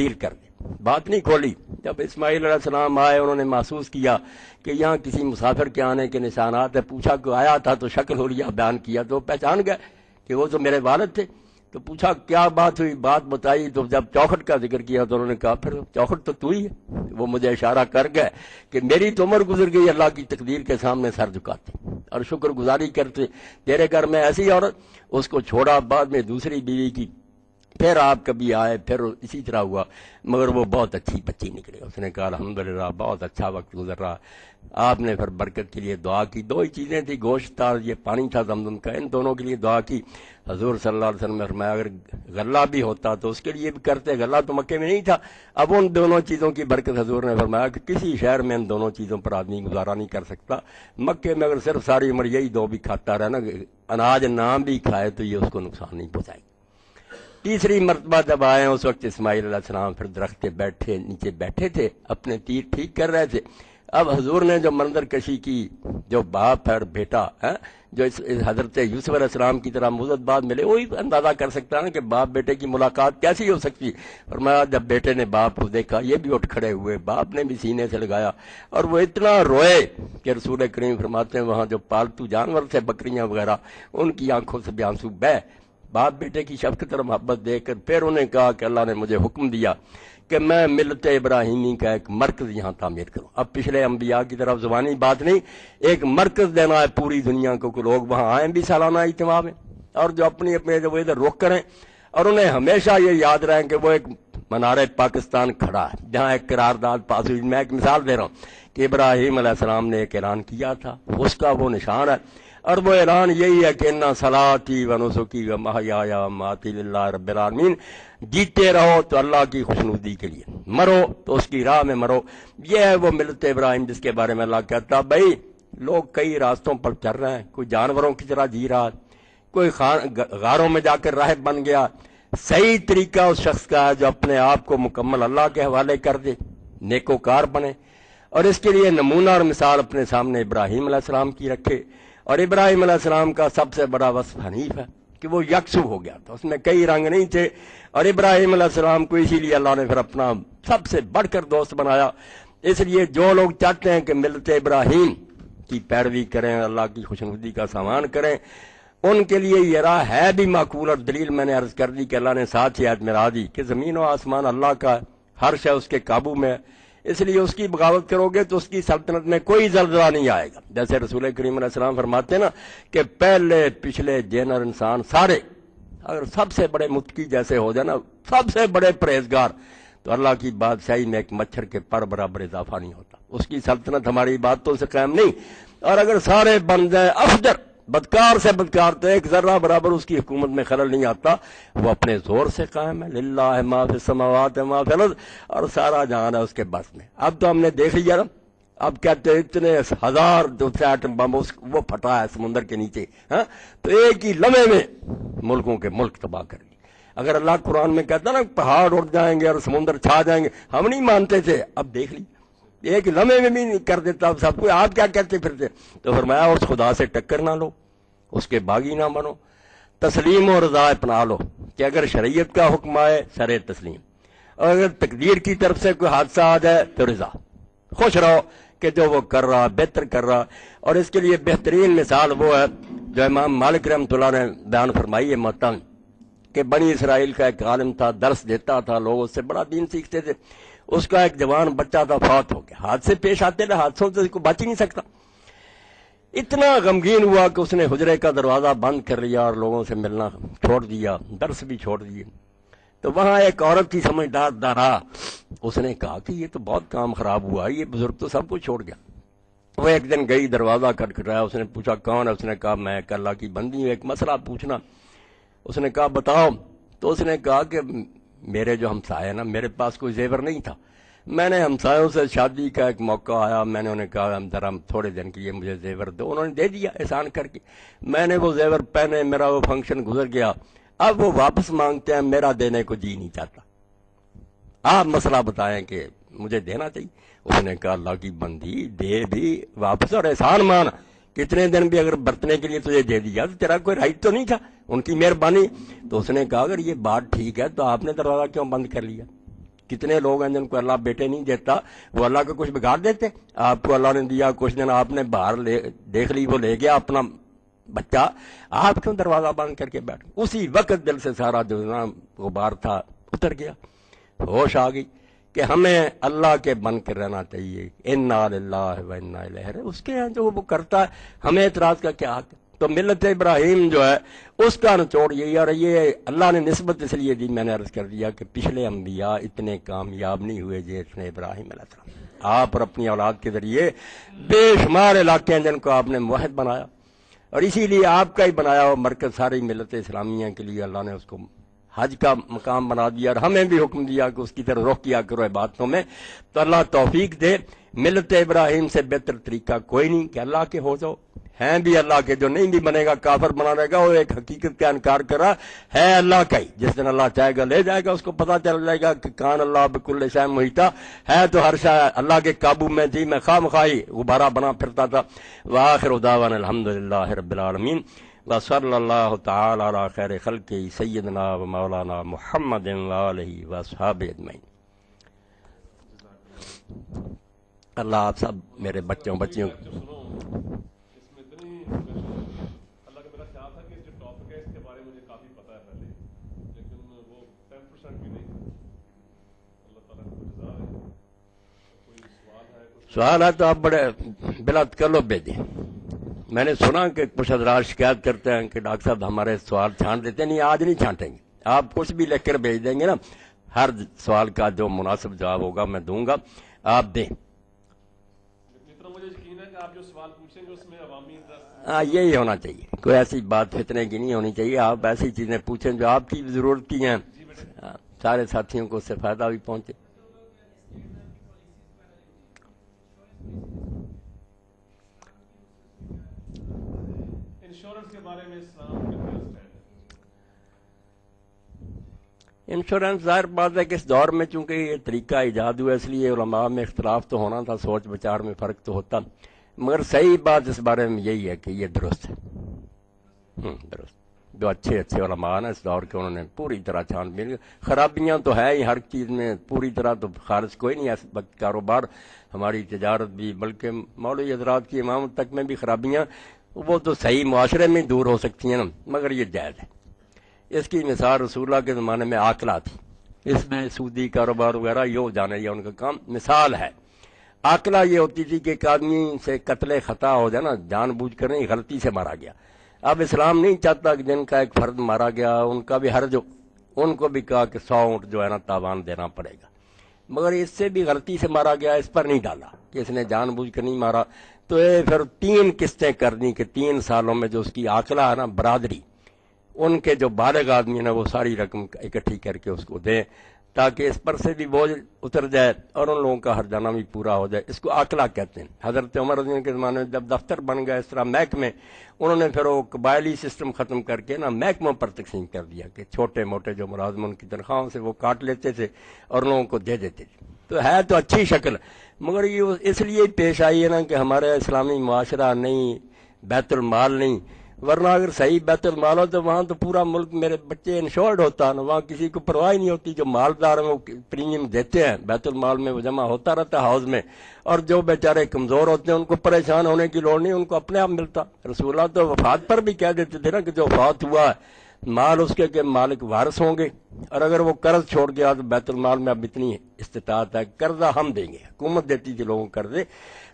तब्दील कर दे। बात नहीं खोली। जब इस्माइल सलाम आए, उन्होंने महसूस किया कि यहाँ किसी मुसाफिर के आने के निशानात है। पूछा कि आया था? तो शक्ल हो लिया, बयान किया तो पहचान गए कि वो तो मेरे वालद थे। तो पूछा, क्या बात हुई? बात बताई। तो जब चौखट का ज़िक्र किया तो उन्होंने कहा, फिर चौखट तो तू ही है। वो मुझे इशारा कर गए कि मेरी तो उम्र गुजर गई, अल्लाह की तकदीर के सामने सर झुकाते और शुक्र गुजारी करते। तेरे घर में ऐसी औरत, उसको छोड़ा, बाद में दूसरी बीवी की फिर आप कभी आए, फिर इसी तरह हुआ। मगर वो बहुत अच्छी बच्ची निकली। उसने कहा अलहमदिल्ला बहुत अच्छा वक्त गुजर रहा। आपने फिर बरकत के लिए दुआ की। दो ही चीज़ें थी गोश्त था ये पानी था दमदम का, इन दोनों के लिए दुआ की। हजूर सल्लल्लाहु वसल्लम फरमाया, अगर गला भी होता तो उसके लिए भी करते, गला तो मक्के में नहीं था। अब उन दोनों चीज़ों की बरकत हजूर ने फरमाया कि किसी शहर में इन दोनों चीज़ों पर आदमी गुजारा नहीं कर सकता। मक्के में अगर सिर्फ़ सारी उम्र यही दो भी खाता रहे ना, अनाज ना भी खाए तो ये उसको नुकसान नहीं पहुंचाएगी। तीसरी मरतबा जब आए उस वक्त इस्माइल सलाम फिर दरख्त बैठे नीचे बैठे थे अपने तीर ठीक कर रहे थे। अब हजूर ने जो मंजर कशी की जो बाप है और बेटा है जो इस, इस हज़रत यूसुफ अलैहिस्सलाम की तरह मुजत बाद मिले वही अंदाज़ा कर सकता है ना कि बाप बेटे की मुलाकात कैसी हो सकती और मैं जब बेटे ने बाप को देखा ये भी उठ खड़े हुए बाप ने भी सीने से लगाया और वो इतना रोए कि रसूल करीम फरमाते हैं वहाँ जो पालतू जानवर थे बकरियाँ वगैरह उनकी आँखों से भी आँसू बह बाप बेटे की शफकत और मोहब्बत देखकर फिर उन्हें कहा कि अल्लाह ने मुझे हुक्म दिया कि मैं मिलत इब्राहिमी का एक मरकज यहाँ तामीर करूँ। अब पिछले अम्बिया की तरफ़ जबानी बात नहीं, एक मरकज देना है पूरी दुनिया को कि लोग वहाँ आए भी सालाना इतवा में और जो अपनी अपने जो इधर रुख करें और उन्हें हमेशा ये याद रहे कि वो एक मनारे पाकिस्तान खड़ा है। जहाँ एक करारदाद पास हुई। मैं एक मिसाल दे रहा हूँ कि इब्राहिम ने एक ऐलान किया था, उसका वो निशान है और वो ऐलान यही है कि इन्ना सलाती व नुसुकी व महाया माती रबालमीन जीते रहो तो अल्लाह की खुशनुदी के लिए। मरो तो उसकी राह में मरो। ये है वो मिलत इब्राहिम जिसके बारे में अल्लाह कहता, भाई, लोग कई रास्तों पर चल रहे हैं। कोई जानवरों की तरह जी रहा कोई गारों में जाकर राह बन गया। सही तरीका उस शख्स का है जो अपने आप को मुकम्मल अल्लाह के हवाले कर दे, नेकोकार बने। और इसके लिए नमूना और मिसाल अपने सामने इब्राहिम सलाम की रखे। और इब्राहिम सलाम का सबसे बड़ा वस्फ हनीफ है कि वो यकसू हो गया था। उसमें कई रंग नहीं थे और इब्राहिम सलाम को इसीलिए अल्लाह ने फिर अपना सबसे बढ़कर दोस्त बनाया। इसलिए जो लोग चाहते हैं कि मिलते इब्राहिम की पैरवी करें, अल्लाह की खुशनुदी का सामान करें, उनके लिए ये राह है भी माकूल और दलील मैंने अर्ज़ कर दी कि अल्लाह ने साथ ही आज मेरा दी कि ज़मीन व आसमान अल्लाह का हर शय उसके काबू में इसलिए उसकी बगावत करोगे तो उसकी सल्तनत में कोई जल्दला नहीं आएगा। जैसे रसूल करीम सलाम फरमाते ना कि पहले, पिछले जेनर इंसान सारे, अगर सबसे बड़े मुतकी जैसे हो जाए ना, सबसे बड़े परहेजगार तो अल्लाह की बादशाही में एक मच्छर के पर बराबर इजाफा नहीं होता। उसकी सल्तनत हमारी बातों से कायम नहीं। और अगर सारे बन जाए अफजर बदकार से बदकार तो एक जर्रा बराबर उसकी हुकूमत में खलल नहीं आता। वो अपने ज़ोर से कायम है। लिल्ला है माफ़ समावत है माफ़ और सारा जहान है उसके बस में। अब तो हमने देख लिया ना। अब कहते इतने हज़ार जो एटम बम वो फटा है समुद्र के नीचे, हा? तो एक ही लम्हे में मुल्कों के मुल्क तबाह कर ली अगर अल्लाह कुरान में कहता ना, पहाड़ उड़ जाएँगे और समुद्र छा जाएँगे। हम नहीं मानते थे। अब देख ली। एक लम्हे में भी कर देता। अब सब कुछ आप क्या कहते फिरते? तो फरमाया उस खुदा से टक्कर ना लो। उसके बागी ना बनो। तस्लीम और रजा अपना लो कि अगर शरीयत का हुक्म आए सरे तस्लीम। और अगर तकदीर की तरफ़ से कोई हादसा आ जाए तो रजा। खुश रहो कि जो वो कर रहा, बेहतर कर रहा। और इसके लिए बेहतरीन मिसाल वो है, जो इमाम मालिक रहमतुल्लाह ने बयान फरमाई है मतन, कि बनी इसराइल का एक आलम था दर्श देता था, लोग उससे बड़ा दीन सीखते थे। उसका एक जवान बच्चा था, फौत हो गया। हादसे पेश आते थे हादसों से बच ही नहीं सकता। इतना गमगीन हुआ कि उसने हुजरे का दरवाज़ा बंद कर लिया और लोगों से मिलना छोड़ दिया, दर्श भी छोड़ दिए। तो वहाँ एक औरत की समझदार दारा उसने कहा कि ये तो बहुत काम खराब हुआ, ये बुज़ुर्ग तो सब कुछ छोड़ गया। वो एक दिन गई, दरवाज़ा खटखटाया, उसने पूछा, कौन है? उसने कहा, मैं कल्ला की बंदी हूँ, एक मसला पूछना। उसने कहा, बताओ। तो उसने कहा कि, मेरे जो हमसाए ना, मेरे पास कोई जेवर नहीं था। मैंने हमसायों से शादी का एक मौका आया। मैंने उन्हें कहा, हम जरा थोड़े दिन के लिए मुझे जेवर दो। उन्होंने दे दिया एहसान करके। मैंने वो जेवर पहने, मेरा वो फ़ंक्शन गुजर गया। अब वो वापस मांगते हैं, मेरा देने को जी नहीं चाहता। आप मसला बताएँ कि मुझे देना चाहिए। उसने कहा अल्लाह की बंदी, दे भी, वापस और एहसान मान। कितने दिन भी अगर बरतने के लिए तुझे दे दिया तो तेरा कोई राइट तो नहीं था। उनकी मेहरबानी। तो उसने कहा, अगर ये बात ठीक है तो आपने दरवाज़ा क्यों बंद कर लिया? कितने लोग हैं जिनको अल्लाह बेटे नहीं देता? वो अल्लाह का कुछ बिगाड़ देते? आपको अल्लाह ने दिया कुछ दिन आपने बाहर ले, देख ली, वो ले गया अपना बच्चा। आप क्यों दरवाज़ा बंद करके बैठ? उसी वक्त दिल से सारा जो गुबार था, उतर गया। होश आ गई कि हमें अल्लाह के बन कर रहना चाहिए। इन्ना उसके यहाँ जो वो करता है, हमें एतराज़ का क्या हक तो मिलत इब्राहिम जो है उसका निचोड़ यही और ये अल्लाह ने नस्बत इसलिए दी, मैंने अर्ज़ कर दिया कि पिछले अम्बिया इतने कामयाब नहीं हुए जिसने इब्राहिम आप और अपनी औलाद के ज़रिए बेशुमार इलाके हैं जिनको आपने मुहद बनाया। और इसीलिए आपका ही बनाया और मरकज सारी मिलत इस्लामिया के लिए अल्लाह ने उसको हज का मकाम बना दिया और हमें भी हुक्म दिया कि उसकी तरह रुख किया करो बातों में। तो अल्लाह तोफीक दे, मिलत इब्राहिम से बेहतर तरीका कोई नहीं कि अल्लाह के हो जाओ। हैं भी अल्लाह के जो नहीं भी बनेगा, काफर बना रहेगा, वो एक हकीकत का इनकार करा, है अल्लाह का ही। जिस दिन अल्लाह चाहेगा, ले जाएगा, उसको पता चल जाएगा कि कान अल्लाह बिकुल शाह मुहिता। है तो हर शाह अल्लाह के काबू में थी मैं खाम खाई गुब्बारा बना फिरता था। वाखिर उदावन अलहमदिल्ला रबालमीन वसल्ला तला खैर खल के सैदना मौलाना मोहम्मद वसाब अजमैन अल्लाह आप सब मेरे बच्चों बच्चियों सवाल है तो आप बड़े बिलात कर लो भेजे मैंने सुना कि कुछ हजरात शिकायत करते हैं कि डॉक्टर साहब हमारे सवाल छांट देते नहीं आज नहीं छांटेंगे। आप कुछ भी लिख कर भेज देंगे ना हर सवाल का जो मुनासिब जवाब होगा मैं दूँगा। आप दें। हाँ यही होना चाहिए। कोई ऐसी बात फितने की नहीं होनी चाहिए। आप ऐसी चीज़ें पूछें जो आपकी ज़रूरत की हैं। हाँ, सारे साथियों को उससे फ़ायदा भी पहुँचे इंश्योरेंस के बारे में इस्लाम इंश्योरेंस ज़ाहिर बात है कि इस दौर में चूँकि ये तरीका ईजाद हुआ इसलिए उलमा में इख्तलाफ तो होना था सोच विचार में फ़र्क तो होता। मगर सही बात इस बारे में यही है कि ये दुरुस्त है। हम्म, दुरुस्त। जो अच्छे अच्छे उलमा ना इस दौर के उन्होंने पूरी तरह छानबीन खराबियाँ तो है ही हर चीज़ में पूरी तरह तो खारिज कोई नहीं है। कारोबार हमारी तजारत भी बल्कि मौलवी हजरात की इमामत तक में भी खराबियाँ वो तो सही माशरे में दूर हो सकती हैं ना, मगर ये जायज़ है। इसकी मिसाल रसूल्ला के ज़माने में आकला थी। इसमें सूदी कारोबार वगैरह यो जाने, या उनका काम मिसाल है। आकला ये होती थी कि एक आदमी से कत्ल खता हो जाए ना, जानबूझ कर नहीं, गलती से मारा गया। अब इस्लाम नहीं चाहता कि जिनका एक फर्द मारा गया, उनका भी हर जो उनको भी कहा कि सौ ऊँट जो है ना, तावान देना पड़ेगा। मगर इससे भी गलती से मारा गया, इस पर नहीं डाला कि इसने जानबूझ कर नहीं मारा। तो ये फिर तीन किस्तें करनी कि तीन सालों में जो उसकी आकला है ना, बरादरी, उनके जो बालग आदमी ना वो सारी रकम इकट्ठी करके उसको दें, ताकि इस पर से भी बोझ उतर जाए और उन लोगों का हर जाना भी पूरा हो जाए। इसको आकला कहते हैं। हज़रत उमर उद्दीन के ज़माने में जब दफ्तर बन गया, इस तरह महकमे, उन्होंने फिर वो कबायली सिस्टम ख़त्म करके ना महकमों पर तकसीम कर दिया कि छोटे मोटे जो मुलाजम उनकी तनख्वाहों से वो काट लेते थे और लोगों को दे देते थे। तो है तो अच्छी शक्ल। मगर ये इसलिए पेश आई है ना कि हमारे इस्लामी माशरा नहीं, बैतुल माल नहीं। वरना अगर सही बैतुल माल हो तो वहाँ तो पूरा मुल्क मेरे बच्चे इंश्योर्ड होता है वहाँ किसी को परवाह नहीं होती जो मालदार हैं, वो प्रीमियम देते हैं। बैतुल माल में वो जमा होता रहता है हाउस में। और जो बेचारे कमज़ोर होते हैं, उनको परेशान होने की लोड़ नहीं, उनको अपने आप मिलता। रसूला तो वफात पर भी कह देते थे ना कि जो वफात हुआ है माल उसके के मालिक वारस होंगे। और अगर वो कर्ज छोड़ गया तो बैतुल माल में अब इतनी इस्तात है, कर्जा हम देंगे, हुकूमत देती थी लोगों कर्जे।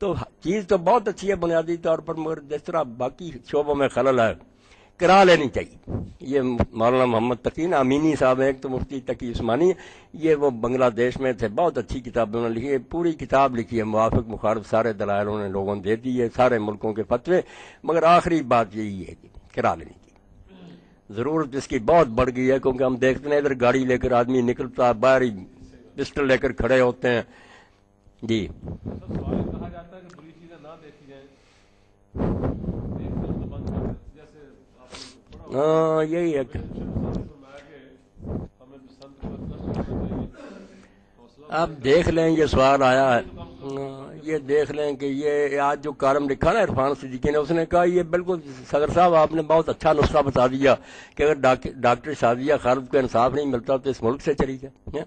तो चीज़ तो बहुत अच्छी है बुनियादी तौर पर, मगर जिस तरह बाकी शोबों में खलल है, करा लेनी चाहिए। ये मौलाना मोहम्मद तकीन अमीनी साहब हैं, एक तो मुफ्ती तकी उस्मानी, ये वो बांग्लादेश में थे, बहुत अच्छी किताब उन्होंने लिखी है, पूरी किताब लिखी है मुआफ़ मुखारफ सारे दलाल उन्होंने लोगों ने दे दी है, सारे मुल्कों के फतवे। मगर आखिरी बात यही है कि करा लेनी चाहिए। ज़रूरत इसकी बहुत बढ़ गई है क्योंकि हम देखते हैं इधर गाड़ी लेकर आदमी निकलता है बाहर ही पिस्टल लेकर खड़े होते हैं। जी। हाँ यही है। आप देख लें ये सवाल आया है। हाँ, ये देख लें कि ये आज जो कारम लिखा ना इरफान सिद्दीकी ने, उसने कहा, ये बिल्कुल सदर साहब, आपने बहुत अच्छा नुस्खा बता दिया कि अगर डॉक्टर शादिया खालब को इंसाफ नहीं मिलता तो इस मुल्क से चली जाए